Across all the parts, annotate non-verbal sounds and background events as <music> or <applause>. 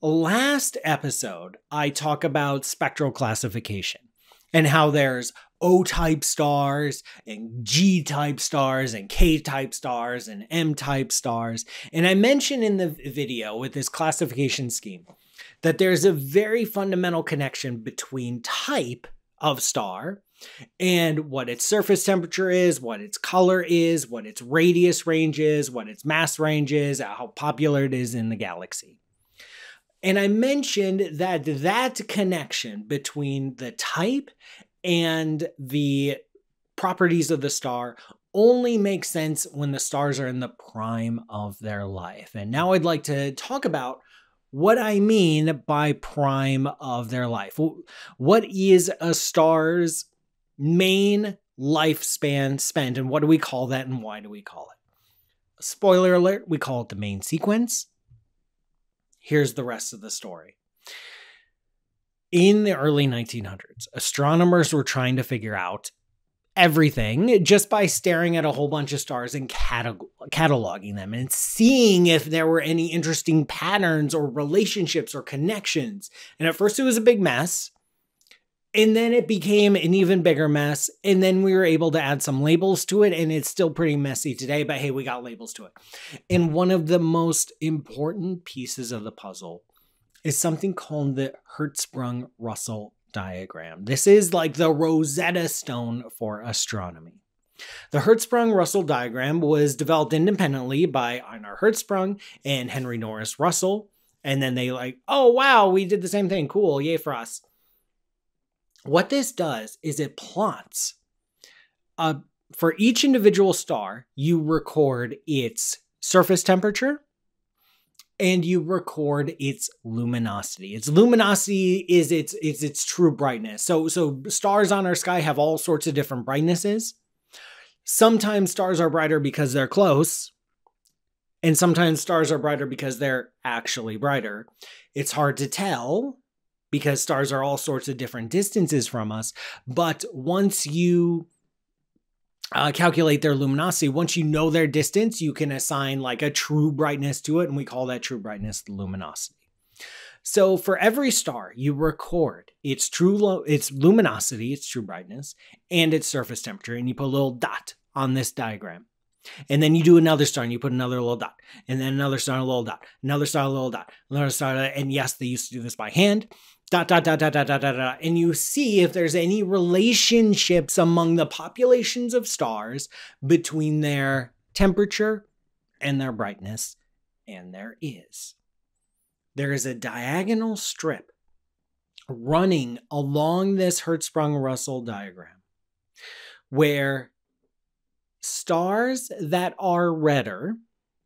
Last episode, I talk about spectral classification and how there's O type stars and G type stars and K type stars and M type stars. And I mentioned in the video with this classification scheme that there's a very fundamental connection between type of star and what its surface temperature is, what its color is, what its radius range is, what its mass range is, how popular it is in the galaxy. And I mentioned that that connection between the type and the properties of the star only makes sense when the stars are in the prime of their life. And now I'd like to talk about what I mean by prime of their life. What is a star's main lifespan spent, and what do we call that, and why do we call it? Spoiler alert, we call it the main sequence. Here's the rest of the story. In the early 1900s, astronomers were trying to figure out everything just by staring at a whole bunch of stars and cataloging them and seeing if there were any interesting patterns or relationships or connections. And at first, it was a big mess. And then it became an even bigger mess. And then we were able to add some labels to it. And it's still pretty messy today, but hey, we got labels to it. And one of the most important pieces of the puzzle is something called the Hertzsprung Russell diagram. This is like the Rosetta Stone for astronomy. The Hertzsprung Russell diagram was developed independently by Ejnar Hertzsprung and Henry Norris Russell. And then they like, oh wow, we did the same thing. Cool, yay for us. What this does is it plots uh, for each individual star, you record its surface temperature and you record its luminosity. Its luminosity is its its its true brightness. So so stars on our sky have all sorts of different brightnesses. Sometimes stars are brighter because they're close, and sometimes stars are brighter because they're actually brighter. It's hard to tell because stars are all sorts of different distances from us. But once you uh, calculate their luminosity, once you know their distance, you can assign like a true brightness to it, and we call that true brightness luminosity. So for every star, you record its true its luminosity, its true brightness, and its surface temperature, and you put a little dot on this diagram. And then you do another star and you put another little dot, and then another star, a little dot, another star, a little dot, another star. And yes, they used to do this by hand dot dot dot dot dot dot dot dot and you see if there's any relationships among the populations of stars between their temperature and their brightness and there is. There is a diagonal strip running along this Hertzsprung-Russell diagram where stars that are redder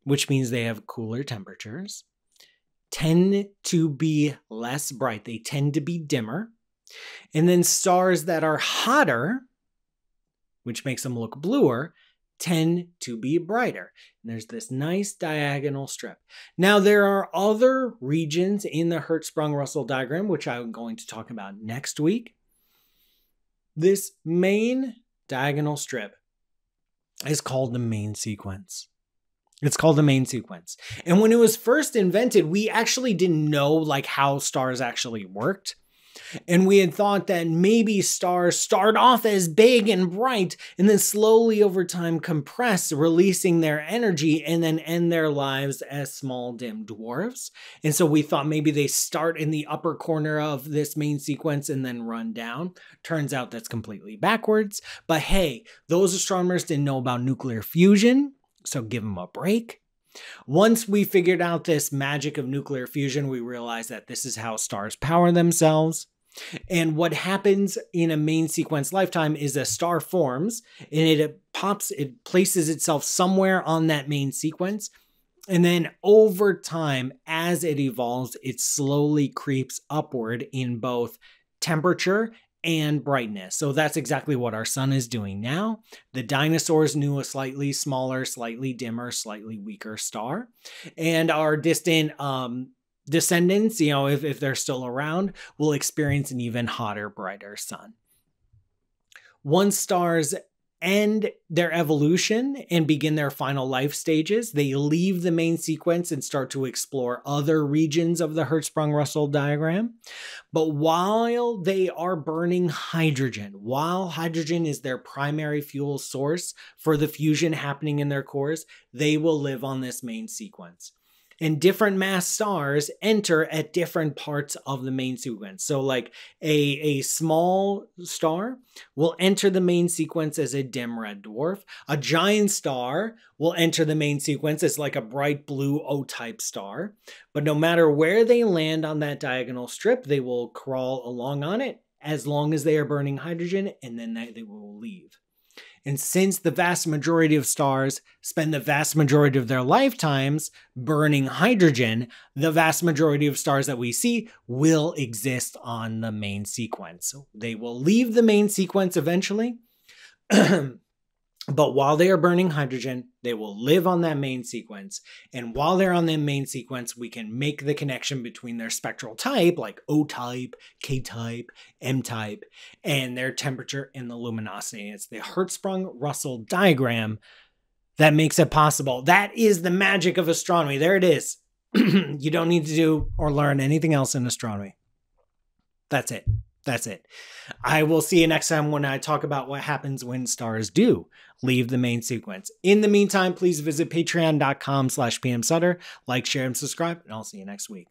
which means they have cooler temperatures tend to be less bright, they tend to be dimmer. And then stars that are hotter, which makes them look bluer, tend to be brighter. And there's this nice diagonal strip. Now, there are other regions in the Hertzsprung Russell diagram, which I'm going to talk about next week. This main diagonal strip is called the main sequence. It's called the main sequence. And when it was first invented, we actually didn't know like how stars actually worked. And we had thought that maybe stars start off as big and bright and then slowly over time compress, releasing their energy and then end their lives as small dim dwarfs. And so we thought maybe they start in the upper corner of this main sequence and then run down. Turns out that's completely backwards. But hey, those astronomers didn't know about nuclear fusion so give them a break. Once we figured out this magic of nuclear fusion, we realized that this is how stars power themselves. And what happens in a main sequence lifetime is a star forms and it pops, it places itself somewhere on that main sequence. And then over time, as it evolves, it slowly creeps upward in both temperature and brightness. So that's exactly what our sun is doing now. The dinosaurs knew a slightly smaller, slightly dimmer, slightly weaker star. And our distant um, descendants, you know, if, if they're still around, will experience an even hotter, brighter sun. Once stars end their evolution and begin their final life stages. They leave the main sequence and start to explore other regions of the Hertzsprung Russell diagram. But while they are burning hydrogen, while hydrogen is their primary fuel source for the fusion happening in their cores, they will live on this main sequence and different mass stars enter at different parts of the main sequence. So, like a, a small star will enter the main sequence as a dim red dwarf. A giant star will enter the main sequence as like a bright blue O type star. But no matter where they land on that diagonal strip, they will crawl along on it as long as they are burning hydrogen and then they, they will leave. And since the vast majority of stars spend the vast majority of their lifetimes burning hydrogen, the vast majority of stars that we see will exist on the main sequence. They will leave the main sequence eventually. <clears throat> But while they are burning hydrogen, they will live on that main sequence. And while they're on that main sequence, we can make the connection between their spectral type, like O type, K type, M type, and their temperature and the luminosity. It's the Hertzsprung Russell diagram that makes it possible. That is the magic of astronomy. There it is. <clears throat> you don't need to do or learn anything else in astronomy. That's it. That's it. I will see you next time when I talk about what happens when stars do leave the main sequence. In the meantime, please visit patreon.com slash pmsutter, like, share, and subscribe, and I'll see you next week.